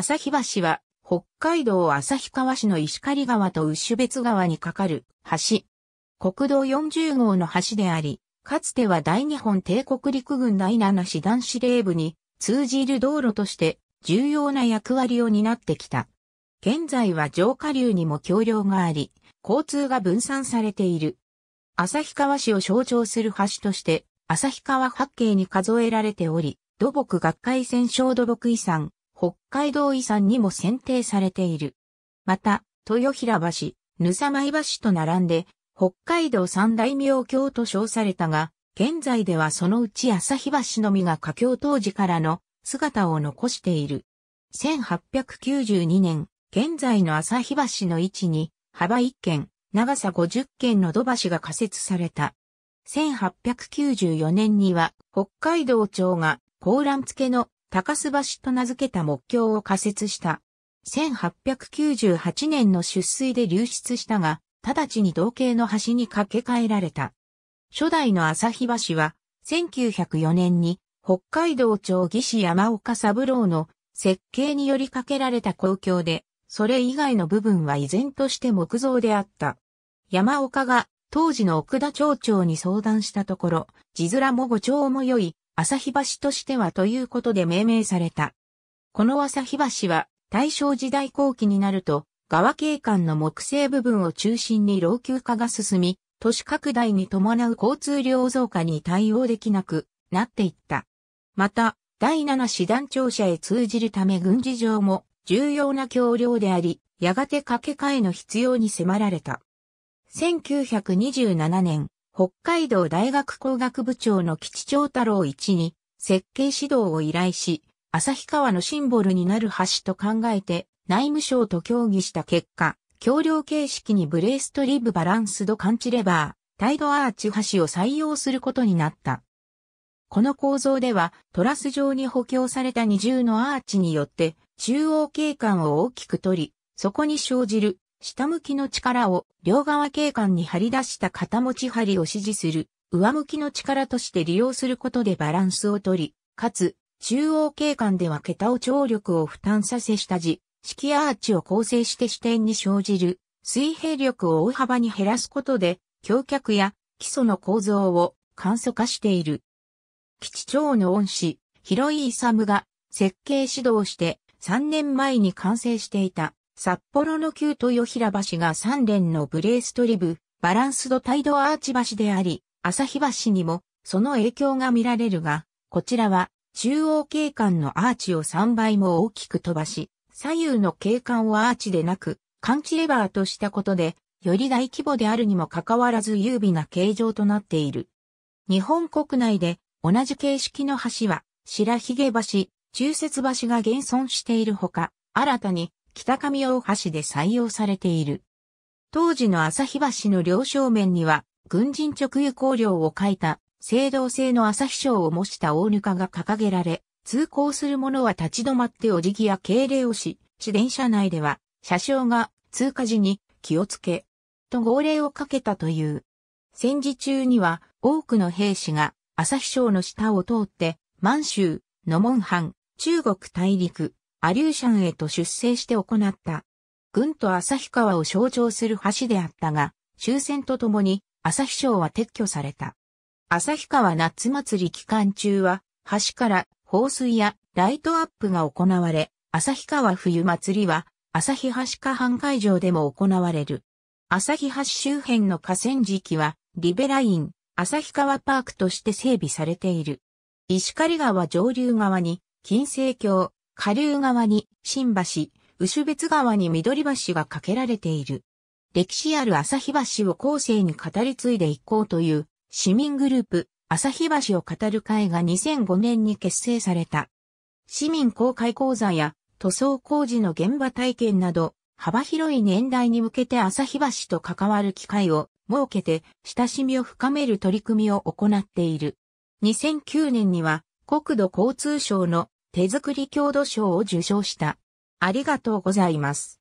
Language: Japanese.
旭橋は、北海道旭川市の石狩川と牛別川に架かる橋。国道40号の橋であり、かつては大日本帝国陸軍第7師団司令部に通じる道路として重要な役割を担ってきた。現在は上下流にも橋梁があり、交通が分散されている。旭川市を象徴する橋として、旭川八景に数えられており、土木学会戦小土木遺産、北海道遺産にも選定されている。また、豊平橋、ぬさまい橋と並んで、北海道三大名橋と称されたが、現在ではそのうち旭橋のみが架橋当時からの姿を残している。1892年、現在の旭橋の位置に幅1県、長さ50県の土橋が仮設された。1894年には北海道庁が高欄付けの高須橋と名付けた木橋を仮設した。1898年の出水で流出したが、直ちに同型の橋に架け替えられた。初代の旭橋は、1904年に北海道庁義士山岡三郎の設計により架けられた公共で、それ以外の部分は依然として木造であった。山岡が当時の奥田町長に相談したところ、字面も語調も良い、旭橋としてはということで命名された。この旭橋は大正時代後期になると側景観の木製部分を中心に老朽化が進み、都市拡大に伴う交通量増加に対応できなくなっていった。また、第七師団庁舎へ通じるため軍事上も重要な橋梁であり、やがて架け替えの必要に迫られた。1927年、北海道大学工学部長の吉長太郎一に設計指導を依頼し、旭川のシンボルになる橋と考えて内務省と協議した結果、橋梁形式にブレーストリブバランスドカンチレバー、タイドアーチ橋を採用することになった。この構造ではトラス状に補強された二重のアーチによって中央景観を大きく取り、そこに生じる下向きの力を両側景観に張り出した肩持ち針を支持する。上向きの力として利用することでバランスを取り、かつ中央景観では桁を張力を負担させ下地、式アーチを構成して支点に生じる。水平力を大幅に減らすことで、橋脚や基礎の構造を簡素化している。基地長の恩師、広井勇が設計指導して3年前に完成していた。札幌の旧豊平橋が3連のブレーストリブ、バランスドタイドアーチ橋であり、旭橋にもその影響が見られるが、こちらは中央景観のアーチを3倍も大きく飛ばし、左右の景観をアーチでなく、カンチレバーとしたことで、より大規模であるにもかかわらず優美な形状となっている。日本国内で同じ形式の橋は、白髭橋、中節橋が現存しているほか、新たに北上大橋で採用されている。当時の旭橋の両正面には、軍人直輸光量を書いた、青銅製の朝日章を模した大ぬかが掲げられ、通行する者は立ち止まってお辞儀や敬礼をし、地電車内では、車掌が通過時に気をつけ、と号令をかけたという。戦時中には多くの兵士が朝日省の下を通って満州、ノモン藩、中国大陸、アリューシャンへと出征して行った。軍と旭川を象徴する橋であったが、終戦とともに旭省は撤去された。旭川夏祭り期間中は橋から放水やライトアップが行われ、旭川冬祭りは、旭橋河畔会場でも行われる。旭橋周辺の河川敷は、リベライン、旭川パークとして整備されている。石狩川上流側に、金星橋、下流側に、新橋、牛別川に緑橋が架けられている。歴史ある旭橋を後世に語り継いでいこうという市民グループ、朝日橋を語る会が2005年に結成された。市民公開講座や塗装工事の現場体験など、幅広い年代に向けて朝日橋と関わる機会を設けて親しみを深める取り組みを行っている。2009年には国土交通省の手作り郷土賞を受賞した。ありがとうございます。